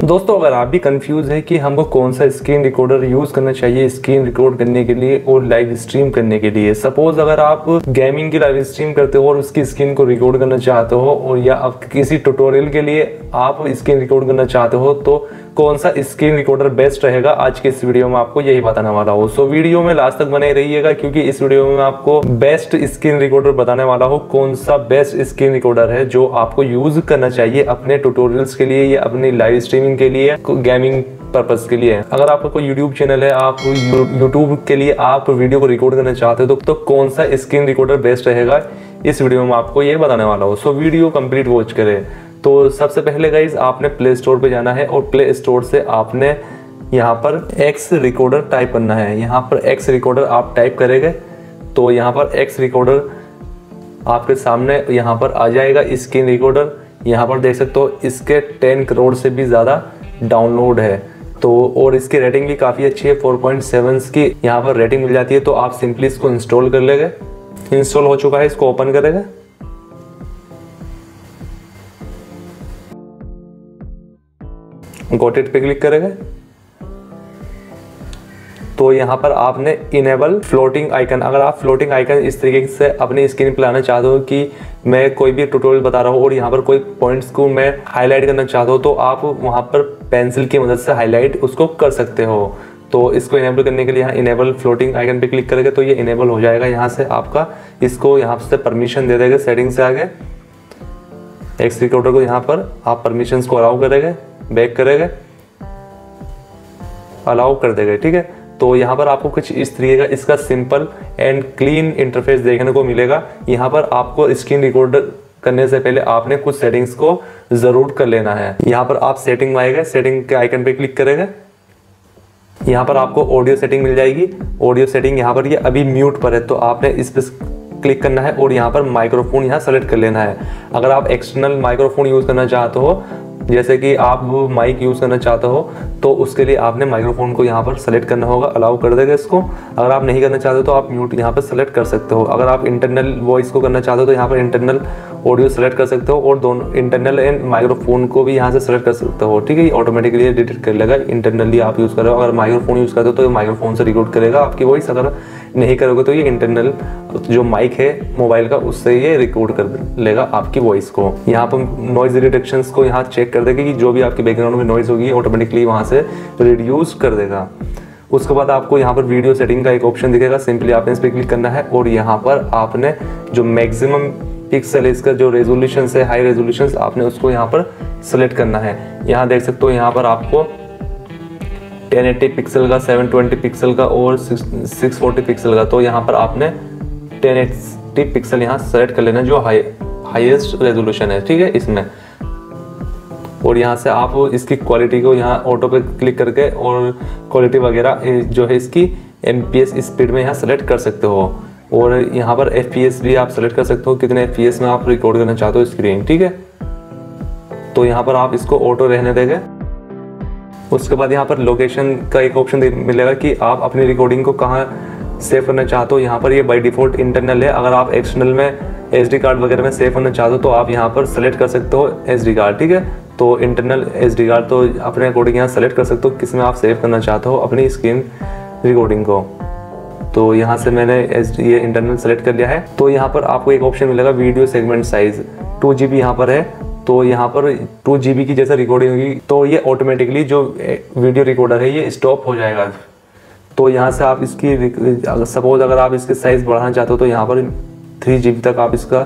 दोस्तों, अगर आप भी कंफ्यूज है कि हमको कौन सा स्क्रीन रिकॉर्डर यूज़ करना चाहिए स्क्रीन रिकॉर्ड करने के लिए और लाइव स्ट्रीम करने के लिए सपोज़ अगर आप गेमिंग की लाइव स्ट्रीम करते हो और उसकी स्क्रीन को रिकॉर्ड करना चाहते हो और या आप किसी ट्यूटोरियल के लिए आप स्क्रीन रिकॉर्ड करना चाहते हो तो कौन सा स्क्रीन रिकॉर्डर बेस्ट रहेगा? आज के इस वीडियो में आपको यही बताने वाला हूँ। सो वीडियो में लास्ट तक बने रहिएगा क्योंकि इस वीडियो में आपको बेस्ट स्क्रीन रिकॉर्डर बताने वाला हूँ। कौन सा बेस्ट स्क्रीन रिकॉर्डर है जो आपको यूज़ करना चाहिए अपने ट्यूटोरियल्स के लिए या अपनी लाइव स्ट्रीमिंग के लिए गेमिंग पर्पज के लिए? अगर आपका कोई यूट्यूब चैनल है आप यूट्यूब के लिए आप वीडियो को रिकॉर्ड करना चाहते हो तो, तो कौन सा स्क्रीन रिकॉर्डर बेस्ट रहेगा? इस वीडियो में आपको ये बताने वाला हूँ। सो वीडियो कंप्लीट वॉच करें। तो सबसे पहले गाइज़ आपने प्ले स्टोर पर जाना है और प्ले स्टोर से आपने यहाँ पर एक्स रिकॉर्डर टाइप करना है। यहाँ पर एक्स रिकॉर्डर आप टाइप करेंगे तो यहाँ पर एक्स रिकॉर्डर आपके सामने यहाँ पर आ जाएगा स्क्रीन रिकॉर्डर यहाँ पर देख सकते हो, इसके टेन करोड़ से भी ज़्यादा डाउनलोड है। तो और इसकी रेटिंग भी काफ़ी अच्छी है 4.7 की यहाँ पर रेटिंग मिल जाती है तो आप सिंपली इसको इंस्टॉल कर लेंगे। इंस्टॉल हो चुका है, इसको ओपन करेंगे। गोटेड पे क्लिक करेंगे। तो यहाँ पर आपने इनेबल फ्लोटिंग आइकन अगर आप फ्लोटिंग आइकन इस तरीके से अपनी स्क्रीन पर लाना चाहते हो कि मैं कोई भी ट्यूटोरियल बता रहा हूँ और यहाँ पर कोई पॉइंट्स को मैं हाईलाइट करना चाहता हूँ तो आप वहाँ पर पेंसिल की मदद से हाईलाइट उसको कर सकते हो। तो इसको इनेबल करने के लिए यहाँ इनेबल फ्लोटिंग आइकन पे क्लिक करेंगे तो ये इनेबल हो जाएगा। यहाँ से आपका इसको यहाँ से परमिशन दे देंगे सेटिंग से आगे। एक्स रिकॉर्डर को यहाँ पर आप परमिशन को अलाउ करेंगे। बैक करेंगे अलाउ कर देंगे, ठीक है? तो यहाँ पर आपको कुछ इस तरीके का इसका सिंपल एंड क्लीन इंटरफेस देखने को मिलेगा। यहाँ पर आपको स्क्रीन रिकॉर्डर करने से पहले आपने कुछ सेटिंग्स को ज़रूर कर लेना है। यहाँ पर आप सेटिंग में आएगा सेटिंग के आइकन पे क्लिक करेंगे। यहाँ पर आपको ऑडियो सेटिंग मिल जाएगी। ऑडियो सेटिंग यहाँ पर ये यह अभी म्यूट पर है तो आपने इस पर क्लिक करना है और यहाँ पर माइक्रोफोन यहाँ सेलेक्ट कर लेना है। अगर आप एक्सटर्नल माइक्रोफोन यूज़ करना चाहते हो जैसे कि आप माइक यूज़ करना चाहते हो तो उसके लिए आपने माइक्रोफोन को यहाँ पर सेलेक्ट करना होगा अलाउ कर देगा इसको। अगर आप नहीं करना चाहते तो आप म्यूट यहाँ पर सेलेक्ट कर सकते हो। अगर आप इंटरनल वॉइस को करना चाहते हो तो यहाँ पर इंटरनल ऑडियो सेलेक्ट कर सकते हो और दोनों इंटरनल एंड माइक्रोफोन को भी यहाँ से सेलेक्ट कर सकते हो, ठीक है? ऑटोमेटिकली डिटेक्ट कर लेगा इंटरनली आप यूज़ कर रहे हो। अगर माइक्रोफोन यूज़ करते हो तो माइक्रोफोन से रिकॉर्ड करेगा, आपकी वॉइस अगर नहीं करोगे तो ये इंटरनल जो माइक है मोबाइल का, उससे ये रिकॉर्ड कर लेगा आपकी वॉइस को। यहाँ पर नॉइज़ रिडक्शन को यहाँ चेक कर देगा कि जो भी आपकी बैकग्राउंड में नॉइज़ होगी ऑटोमेटिकली वहाँ से रिड्यूस कर देगा। उसके बाद आपको यहाँ पर वीडियो सेटिंग का एक ऑप्शन दिखेगा सिंपली आपने इस पर क्लिक करना है और यहाँ पर आपने जो मैक्सिमम पिक्सल इसका जो रेजोल्यूशन है हाई रेजोल्यूशन आपने उसको यहाँ पर सेलेक्ट करना है। यहाँ देख सकते हो, यहाँ पर आपको 1080 पिक्सल का 720 पिक्सल का और 640 पिक्सल का। तो यहाँ पर आपने 1080 पिक्सल यहाँ सेलेक्ट कर लेना, जो हाई हाईएस्ट रेजोल्यूशन है, ठीक है, इसमें। और यहाँ से आप इसकी क्वालिटी को यहाँ ऑटो पे क्लिक करके और क्वालिटी वगैरह जो है इसकी एमपीएस स्पीड में यहाँ सेलेक्ट कर सकते हो। और यहाँ पर एफपीएस भी आप सेलेक्ट कर सकते हो, कितने एफपीएस में आप रिकॉर्ड करना चाहते हो स्क्रीन ठीक है। तो यहाँ पर आप इसको ऑटो रहने देंगे। उसके बाद यहाँ पर लोकेशन का एक ऑप्शन मिलेगा कि आप अपनी रिकॉर्डिंग को कहाँ सेव करना चाहते हो। यहाँ पर ये बाई डिफ़ॉल्ट इंटरनल है। अगर आप एक्सटर्नल में एस कार्ड वगैरह में सेव करना चाहते हो तो आप यहाँ पर सेलेक्ट कर सकते हो एस कार्ड ठीक है? तो इंटरनल एस कार्ड तो अपने अकॉर्डिंग यहाँ सेलेक्ट कर सकते हो। किसमें आप सेव करना चाहते हो अपनी स्क्रीन रिकॉर्डिंग को। तो यहाँ से मैंने एस ये इंटरनल सेलेक्ट कर लिया है। तो यहाँ पर आपको एक ऑप्शन मिलेगा video segment size two G B यहाँ पर है। तो यहाँ पर टू जी की जैसा रिकॉर्डिंग होगी तो ये ऑटोमेटिकली जो वीडियो रिकॉर्डर है, ये स्टॉप हो जाएगा। तो यहाँ से आप इसकी सपोज़ अगर आप इसके साइज़ बढ़ाना चाहते हो तो यहाँ पर थ्री जी तक आप इसका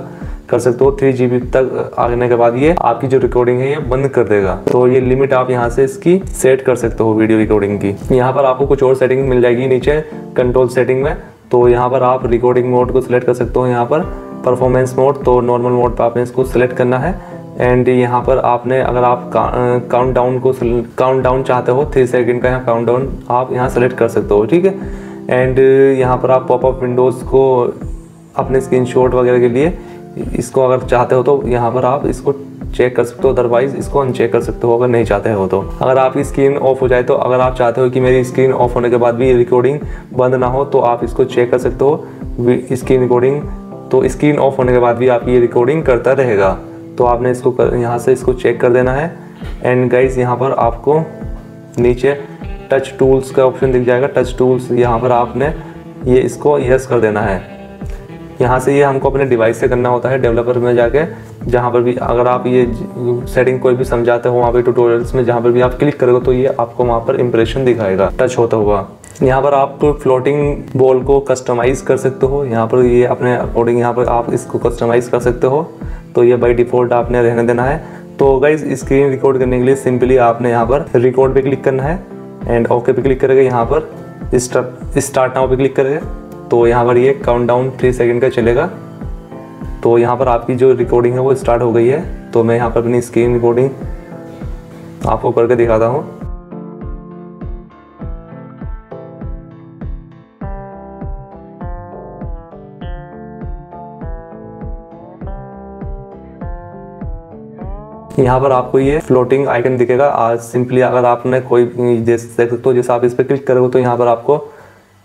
कर सकते हो। थ्री जी तक आने के बाद ये आपकी जो रिकॉर्डिंग है, ये बंद कर देगा। तो ये लिमिट आप यहाँ से इसकी सेट कर सकते हो वीडियो रिकॉर्डिंग की। यहाँ पर आपको कुछ और सेटिंग मिल जाएगी नीचे कंट्रोल सेटिंग में। तो यहाँ पर आप रिकॉर्डिंग मोड को सिलेक्ट कर सकते हो यहाँ पर। परफॉर्मेंस मोड तो नॉर्मल मोड पर आपने इसको सिलेक्ट करना है। एंड यहाँ पर आपने, अगर आप काउंट डाउन को काउंट डाउन चाहते हो थ्री सेकंड का यहाँ काउंट डाउन आप यहाँ सेलेक्ट कर सकते हो, ठीक है? एंड यहाँ पर आप पॉपअप विंडोज़ को अपने स्क्रीनशॉट वगैरह के लिए, इसको अगर चाहते हो तो यहाँ पर आप इसको चेक कर सकते हो अदरवाइज़ इसको अनचेक कर सकते हो अगर नहीं चाहते हो तो। अगर आपकी स्क्रीन ऑफ़ हो जाए तो अगर आप चाहते हो कि मेरी स्क्रीन ऑफ़ होने के बाद भी रिकॉर्डिंग बंद ना हो तो आप इसको चेक कर सकते हो स्क्रीन रिकॉर्डिंग तो स्क्रीन ऑफ़ होने के बाद भी आप ये रिकॉर्डिंग करता रहेगा। तो आपने इसको कर, यहाँ से इसको चेक कर देना है। एंड गाइज़ यहाँ पर आपको नीचे टच टूल्स का ऑप्शन दिख जाएगा। टच टूल्स यहाँ पर आपने ये इसको यस कर देना है। यहाँ से ये हमको अपने डिवाइस से करना होता है डेवलपर में जाके जहाँ पर भी अगर आप ये सेटिंग कोई भी समझाते हो वहाँ पे ट्यूटोरियल्स में जहाँ पर भी आप क्लिक करोगे तो ये आपको वहाँ पर इम्प्रेशन दिखाएगा। टच होता हुआ। यहाँ पर आप फ्लोटिंग बॉल को कस्टमाइज कर सकते हो। यहाँ पर ये अपने अकॉर्डिंग यहाँ पर आप इसको कस्टमाइज कर सकते हो। तो ये बाई डिफ़ॉल्ट आपने रहने देना है। तो गाइज़ स्क्रीन रिकॉर्ड करने के लिए सिंपली आपने यहाँ पर रिकॉर्ड पे क्लिक करना है। एंड ओके पे क्लिक करेगा यहाँ पर। स्टार्ट नाउ पे क्लिक करेगा। तो यहाँ पर ये काउंट डाउन थ्री सेकेंड का चलेगा। तो यहाँ पर आपकी जो रिकॉर्डिंग है वो स्टार्ट हो गई है। तो मैं यहाँ पर अपनी स्क्रीन रिकॉर्डिंग आपको करके दिखाता हूँ। यहाँ पर आपको ये फ्लोटिंग आइकन दिखेगा। आज सिंपली अगर आपने कोई जैसे देख सकते हो, जैसे आप इस पर क्लिक करोगे तो यहाँ पर आपको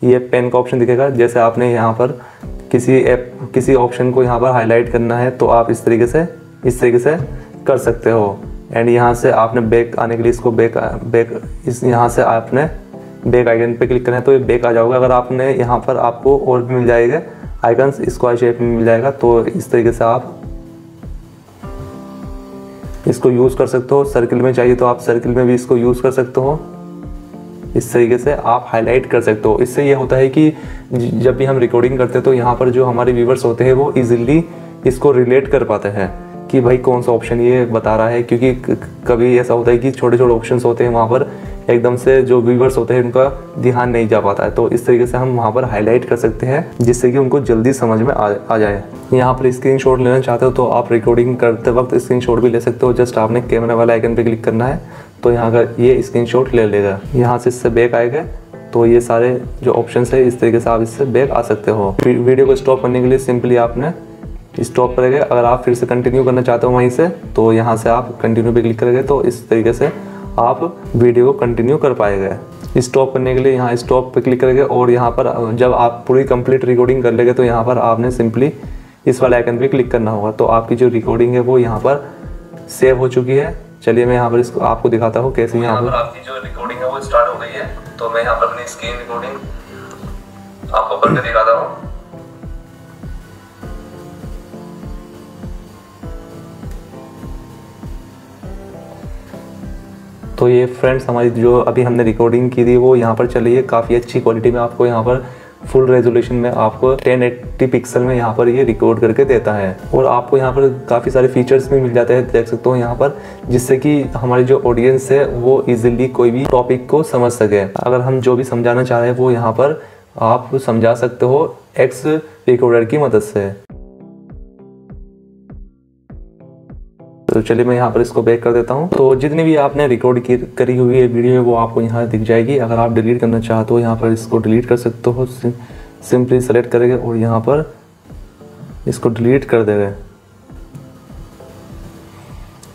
ये पेन का ऑप्शन दिखेगा। जैसे आपने यहाँ पर किसी ऐप किसी ऑप्शन को यहाँ पर हाईलाइट करना है तो आप इस तरीके से, इस तरीके से कर सकते हो। एंड यहाँ से आपने बैक आने के लिए इसको बैक बैक इस यहाँ से आपने बैक आइकन पे क्लिक करना है तो ये बैक आ जाओगे। अगर आपने यहाँ पर आपको और भी मिल जाएगा आइकन्स स्क्वायर शेप में मिल जाएगा तो इस तरीके से आप इसको यूज़ कर सकते हो। सर्किल में चाहिए तो आप सर्किल में भी इसको यूज़ कर सकते हो। इस तरीके से आप हाईलाइट कर सकते हो। इससे ये होता है कि जब भी हम रिकॉर्डिंग करते हैं तो यहाँ पर जो हमारे व्यूवर्स होते हैं वो इजीली इसको रिलेट कर पाते हैं कि भाई कौन सा ऑप्शन ये बता रहा है। क्योंकि कभी ऐसा होता है कि छोटे छोटे ऑप्शंस होते हैं वहाँ पर एकदम से जो व्यूवर्स होते हैं उनका ध्यान नहीं जा पाता है। तो इस तरीके से हम वहाँ पर हाईलाइट कर सकते हैं जिससे कि उनको जल्दी समझ में आ, आ जाए। यहाँ पर स्क्रीन लेना चाहते हो तो आप रिकॉर्डिंग करते वक्त स्क्रीन भी ले सकते हो जस्ट आपने कैमरा वाला आइकन पर क्लिक करना है तो यहाँ का ये स्क्रीन ले लेगा। यहाँ से इससे बैक आएगा तो ये सारे जो ऑप्शन है इस तरीके से आप इससे बैक आ सकते हो। वीडियो को स्टॉप करने के लिए सिंपली आपने स्टॉप करेंगे। अगर आप फिर से कंटिन्यू करना चाहते हो वहीं से तो यहाँ से आप कंटिन्यू पे क्लिक करेंगे तो इस तरीके से आप वीडियो को कंटिन्यू कर पाएँगे स्टॉप करने के लिए यहाँ स्टॉप पे क्लिक करेंगे और यहाँ पर जब आप पूरी कंप्लीट रिकॉर्डिंग कर लेंगे तो यहाँ पर आपने सिंपली इस वाले आइकन पे क्लिक करना होगा। तो आपकी जो रिकॉर्डिंग है वो यहाँ पर सेव हो चुकी है। चलिए मैं यहाँ पर इसको आपको दिखाता हूँ कैसे यहाँ पर आपकी जो रिकॉर्डिंग है वो स्टार्ट हो गई है। तो मैं यहाँ पर अपनी स्क्रीन रिकॉर्डिंग आपको करके दिखाता हूँ। तो ये फ्रेंड्स हमारी जो अभी हमने रिकॉर्डिंग की थी, वो यहाँ पर चली है। काफ़ी अच्छी क्वालिटी में आपको यहाँ पर फुल रेजोल्यूशन में आपको 1080 पिक्सल में यहाँ पर ये रिकॉर्ड करके देता है। और आपको यहाँ पर काफ़ी सारे फीचर्स भी मिल जाते हैं, देख सकते हो यहाँ पर, जिससे कि हमारी जो ऑडियंस है, वो इजीली कोई भी टॉपिक को समझ सके। अगर हम जो भी समझाना चाह रहे हैं, वो यहाँ पर आप समझा सकते हो एक्स रिकॉर्डर की मदद से। तो चलिए मैं यहाँ पर इसको बैक कर देता हूँ। तो जितनी भी आपने रिकॉर्ड करी हुई है वीडियो है वो आपको यहाँ दिख जाएगी। अगर आप डिलीट करना चाहते हो, यहाँ पर इसको डिलीट कर सकते हो। सिंपली सेलेक्ट करेंगे और यहाँ पर इसको डिलीट कर देंगे।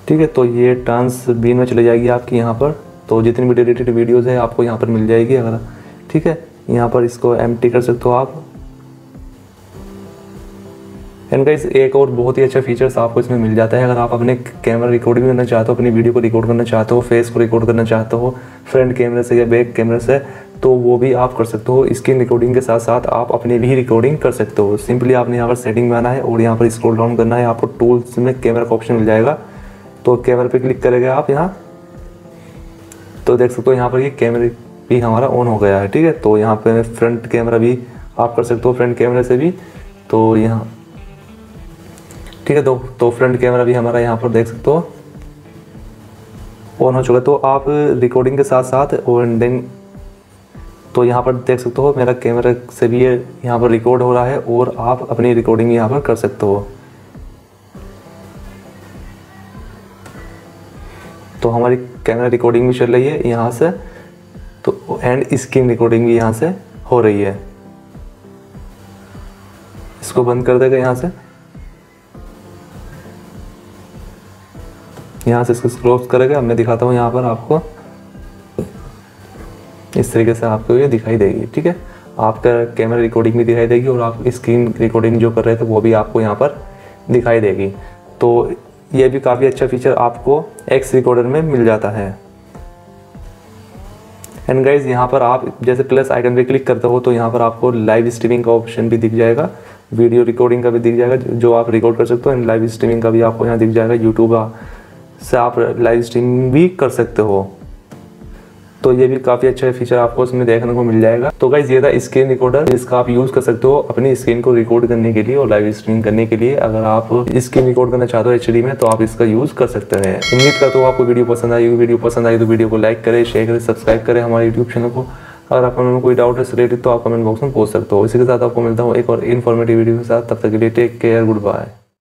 ठीक है तो ये ट्रांस बीन में चली जाएगी आपकी यहाँ पर। तो जितनी भी डिलीटेड वीडियोज़ है, आपको यहाँ पर मिल जाएगी। अगर, ठीक है, यहाँ पर इसको एम कर सकते हो आप। एंड गाइस एक और बहुत ही अच्छा फीचर्स आपको इसमें मिल जाता है। अगर आप अपने कैमरा रिकॉर्ड भी करना चाहते हो, अपनी वीडियो को रिकॉर्ड करना चाहते हो फेस को रिकॉर्ड करना चाहते हो फ्रंट कैमरे से या बैक कैमरे से तो वो भी आप कर सकते हो। स्क्रीन रिकॉर्डिंग के साथ साथ आप अपनी भी रिकॉर्डिंग कर सकते हो। सिंपली आपने यहाँ पर सेटिंग में आना है और यहाँ पर स्क्रॉल डाउन करना है। आपको टूल्स में कैमरा का ऑप्शन मिल जाएगा। तो कैमरा पर क्लिक करेंगे आप यहाँ। तो देख सकते हो यहाँ पर ये कैमरे भी हमारा ऑन हो गया है, ठीक है? तो यहाँ पे फ्रंट कैमरा भी आप कर सकते हो फ्रंट कैमरे से भी। तो यहाँ ठीक है तो तो फ्रंट कैमरा भी हमारा यहाँ पर देख सकते हो। ऑन हो चुका है। तो आप रिकॉर्डिंग के साथ साथ और देन तो यहाँ पर देख सकते हो, मेरा कैमरा से भी ये यहाँ पर रिकॉर्ड हो रहा है और आप अपनी रिकॉर्डिंग यहाँ पर कर सकते हो। तो हमारी कैमरा रिकॉर्डिंग भी चल रही है यहाँ से। तो एंड स्क्रीन रिकॉर्डिंग भी यहाँ से हो रही है। इसको बंद कर देगा यहाँ से। यहाँ से इसको क्लोज करेगा, मैं दिखाता हूँ यहाँ पर आपको। इस तरीके से आपको ये दिखाई देगी, ठीक है? आपका कैमरा रिकॉर्डिंग भी दिखाई देगी और आप स्क्रीन रिकॉर्डिंग जो कर रहे थे वो भी आपको यहाँ पर दिखाई देगी। तो यह भी काफ़ी अच्छा फीचर आपको एक्स रिकॉर्डर में मिल जाता है। एंड गाइज़ यहाँ पर आप जैसे प्लस आइकन पे क्लिक करते हो तो यहाँ पर आपको लाइव स्ट्रीमिंग का ऑप्शन भी दिख जाएगा। वीडियो रिकॉर्डिंग का भी दिख जाएगा, जो आप रिकॉर्ड कर सकते हो एंड लाइव स्ट्रीमिंग का भी आपको यहाँ दिख जाएगा। यूट्यूब से आप लाइव स्ट्रीमिंग भी कर सकते हो। तो ये भी काफ़ी अच्छा फीचर आपको उसमें देखने को मिल जाएगा। तो गाइज़ ये था स्क्रीन रिकॉर्डर जिसका आप यूज़ कर सकते हो अपनी स्क्रीन को रिकॉर्ड करने के लिए और लाइव स्ट्रीमिंग करने के लिए। अगर आप स्क्रीन रिकॉर्ड करना चाहते हो एचडी में तो आप इसका यूज़ कर सकते हैं। उम्मीद करता हूँ आपको वीडियो पसंद आई वीडियो पसंद आई तो वीडियो को लाइक करें शेयर करें सब्सक्राइब करें हमारे यूट्यूब चैनल को। अगर आपको में कोई डाउट है रिलेटेड तो आप कमेंट बॉक्स में पूछ सकते हो। इसी के साथ आपको मिलता हूँ एक और इन्फॉर्मेटिव वीडियो के साथ। तब तक के लिए टेक केयर गुड बाय